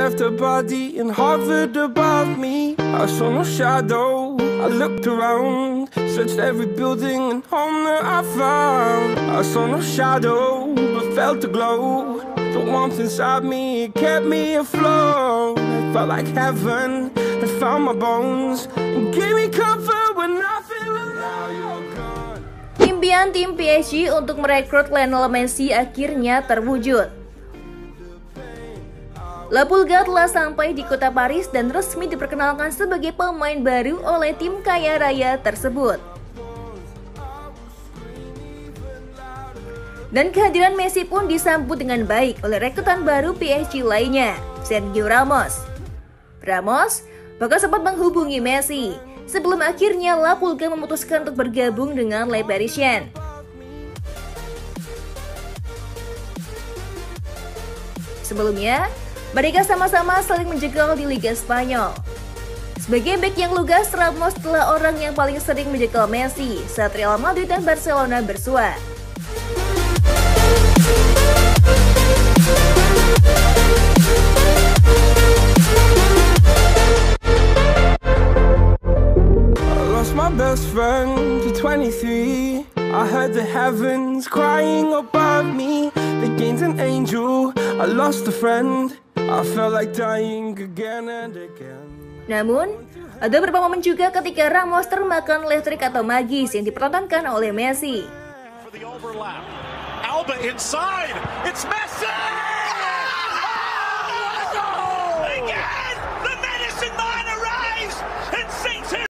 left her body and hovered above me. I saw no shadow. I looked around, searched every building and home that I found. I saw no shadow, but felt a glow. The warmth inside me kept me afloat. It felt like heaven had found my bones and gave me comfort when I feel alone. Impian tim PSG untuk merekrut Lionel Messi akhirnya terwujud. La Pulga telah sampai di kota Paris dan resmi diperkenalkan sebagai pemain baru oleh tim kaya raya tersebut. Dan kehadiran Messi pun disambut dengan baik oleh rekrutan baru PSG lainnya, Sergio Ramos. Ramos bahkan sempat menghubungi Messi sebelum akhirnya La Pulga memutuskan untuk bergabung dengan Le Parisien. Sebelumnya, mereka sama-sama saling menjegal di Liga Spanyol. Sebagai back yang lugas, Ramos adalah orang yang paling sering menjegal Messi saat Real Madrid dan Barcelona bersua. best friend to 23 I heard the heavens crying above me They gained an angel, I lost a friend I felt like dying again and again. Namun, ada beberapa momen juga ketika Ramos termakan listrik atau magis yang dipertontonkan oleh Messi. Alba inside, it's Messi!